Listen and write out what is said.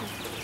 Дякую.